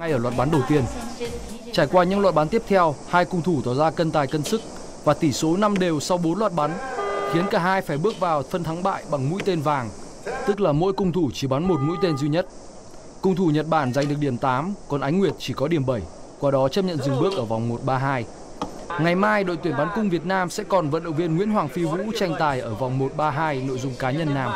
ngay ở loạt bắn đầu tiên. Trải qua những loạt bắn tiếp theo, hai cung thủ tỏ ra cân tài cân sức và tỷ số 5 đều sau 4 loạt bắn, khiến cả hai phải bước vào phân thắng bại bằng mũi tên vàng, tức là mỗi cung thủ chỉ bắn một mũi tên duy nhất. Cung thủ Nhật Bản giành được điểm 8, còn Ánh Nguyệt chỉ có điểm 7, qua đó chấp nhận dừng bước ở vòng 1-3-2. Ngày mai, đội tuyển bắn cung Việt Nam sẽ còn vận động viên Nguyễn Hoàng Phi Vũ tranh tài ở vòng 1-3-2 nội dung cá nhân nam.